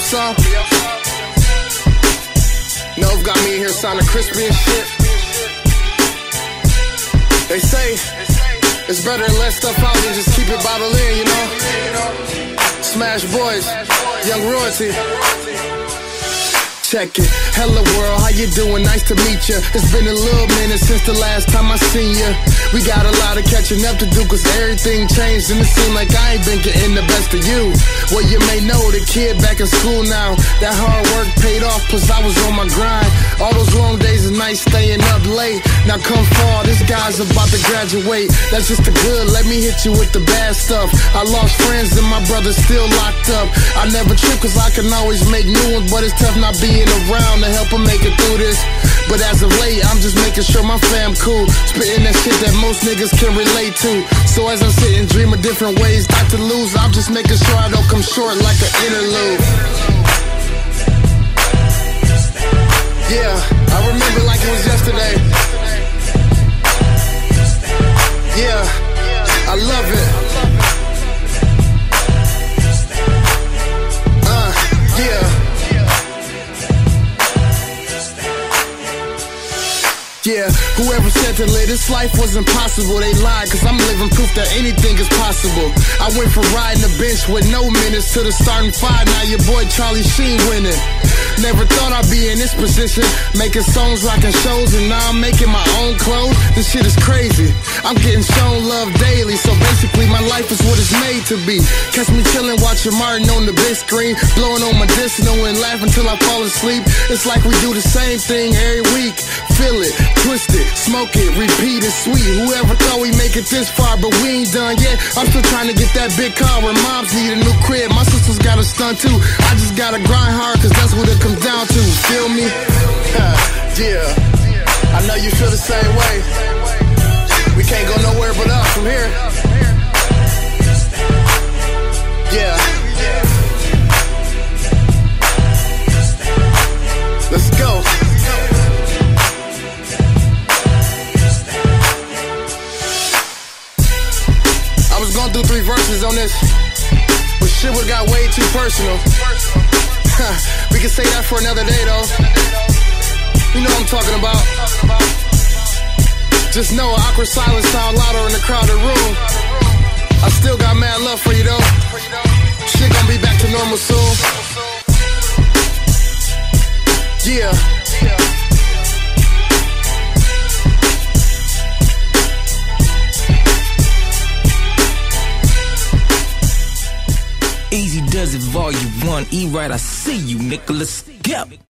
some? Nove got me in here sounding crispy and shit. They say it's better to let stuff out than just keep it bottled in, you know? Smash Boiz, Young Royalty it. Hello world, how you doing? Nice to meet ya. It's been a little minute since the last time I seen ya. We got a lot of catching up to do cause everything changed and it seemed like I ain't been getting the best of you. Well, you may know the kid back in school now. That hard work paid off plus I was on my grind. All those long days and nights staying up late. Now come fall, this guy's about to graduate. That's just the good, let me hit you with the bad stuff. I lost friends and my brother's still locked up. I never trip cause I can always make new ones, but it's tough not being around to help them make it through this. But as of late, I'm just making sure my fam cool. Spitting that shit that most niggas can relate to. So as I sit and dream of different ways not to lose, I'm just making sure I don't come short like an interlude. Yeah, I remember like it was yesterday. Yeah, whoever said to live this life was impossible, they lied, cause I'm living proof that anything is possible. I went from riding the bench with no minutes to the starting five, now your boy Charlie Sheen winning. Never thought I'd be in this position, making songs, rocking shows, and now I'm making my own clothes. This shit is crazy. I'm getting shown love daily, so basically my life is what it's made to be. Catch me watching Martin on the big screen, blowing on my medicinal and laughing till I fall asleep. It's like we do the same thing every week. Feel it, twist it, smoke it, repeat it, sweet. Whoever thought we make it this far, but we ain't done yet. I'm still trying to get that big car where moms need a new crib. My sister's got a stunt too. I just gotta grind hard, cause that's what it comes down to. Feel me? yeah. I know you feel the same way. We can't go nowhere but up from here. Verses on this, but shit would got way too personal. we can say that for another day though. You know what I'm talking about. Just know awkward silence sound louder in a crowded room. I still got mad love for you though. Shit gonna be back to normal soon. Yeah. Does it, volume one. E Wright, I see you, Nicholas. Yep.